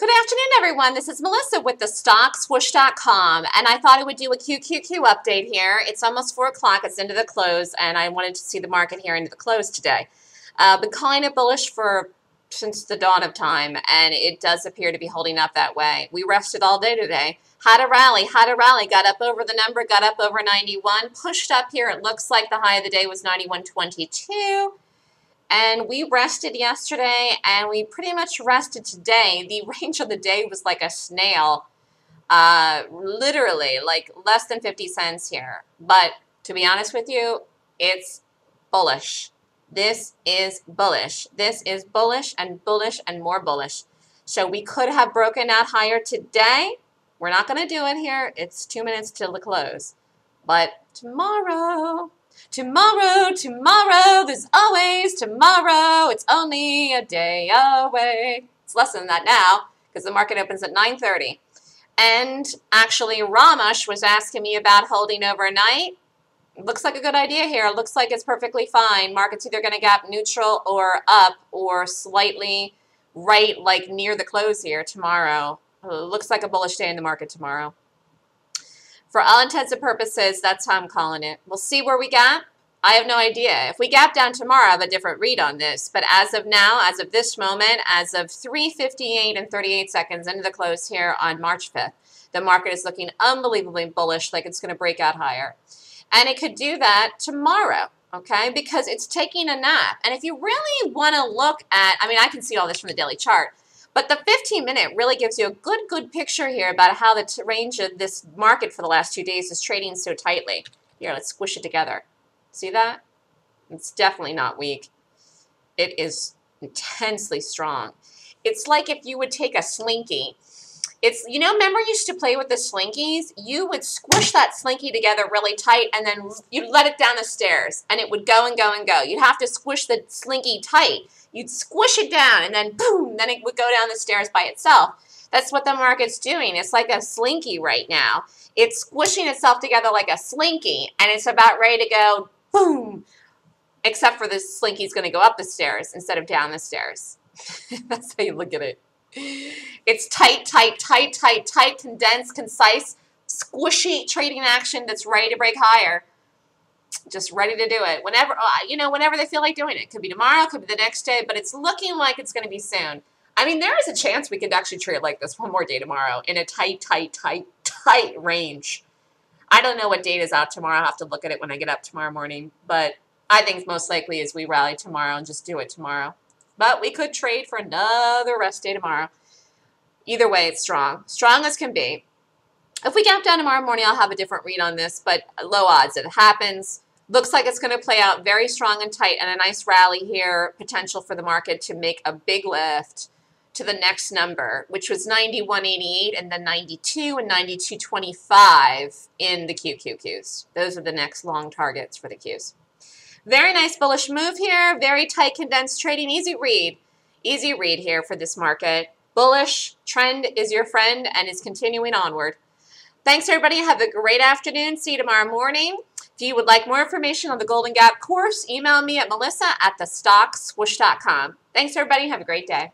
Good afternoon, everyone. This is Melissa with the StockSwoosh.com, and I thought I would do a QQQ update here. It's almost 4 o'clock. It's into the close, and I wanted to see the market here into the close today. Uh, been calling it bullish for since the dawn of time, and it does appear to be holding up that way. We rested all day today. Had a rally, had a rally, got up over the number, got up over 91, pushed up here. It looks like the high of the day was 91.22 and we rested yesterday and we pretty much rested today. The range of the day was like a snail, uh, literally like less than 50 cents here. But to be honest with you, it's bullish. This is bullish. This is bullish and bullish and more bullish. So we could have broken out higher today. We're not going to do it here. It's two minutes till the close. But tomorrow, Tomorrow, tomorrow, there's always tomorrow. It's only a day away. It's less than that now because the market opens at 9.30. And actually, Ramesh was asking me about holding overnight. Looks like a good idea here. Looks like it's perfectly fine. Market's either going to gap neutral or up or slightly right, like near the close here tomorrow. Looks like a bullish day in the market tomorrow. For all intents and purposes, that's how I'm calling it. We'll see where we gap. I have no idea. If we gap down tomorrow, I have a different read on this. But as of now, as of this moment, as of 3.58 and 38 seconds into the close here on March 5th, the market is looking unbelievably bullish, like it's going to break out higher. And it could do that tomorrow, okay, because it's taking a nap. And if you really want to look at, I mean, I can see all this from the daily chart, but the 15 minute really gives you a good, good picture here about how the range of this market for the last two days is trading so tightly. Here, let's squish it together. See that? It's definitely not weak. It is intensely strong. It's like if you would take a slinky. It's, you know, remember you used to play with the slinkies? You would squish that slinky together really tight and then you'd let it down the stairs and it would go and go and go. You'd have to squish the slinky tight You'd squish it down and then boom, then it would go down the stairs by itself. That's what the market's doing. It's like a slinky right now. It's squishing itself together like a slinky and it's about ready to go boom, except for the slinky's going to go up the stairs instead of down the stairs. That's how you look at it. It's tight, tight, tight, tight, tight, condensed, concise, squishy trading action that's ready to break higher just ready to do it whenever uh, you know whenever they feel like doing it. Could be tomorrow, could be the next day, but it's looking like it's going to be soon. I mean, there is a chance we could actually trade like this one more day tomorrow in a tight, tight, tight, tight range. I don't know what date is out tomorrow. I'll have to look at it when I get up tomorrow morning. But I think most likely is we rally tomorrow and just do it tomorrow. But we could trade for another rest day tomorrow. Either way, it's strong. Strong as can be. If we gap down tomorrow morning, I'll have a different read on this, but low odds it happens. Looks like it's going to play out very strong and tight and a nice rally here, potential for the market to make a big lift to the next number, which was 91.88 and then 92 and 92.25 in the QQQs. Those are the next long targets for the Qs. Very nice bullish move here, very tight condensed trading, easy read. Easy read here for this market. Bullish, trend is your friend and is continuing onward. Thanks everybody, have a great afternoon. See you tomorrow morning. If you would like more information on the Golden Gap course, email me at melissa at thestockswoosh.com. Thanks, everybody. Have a great day.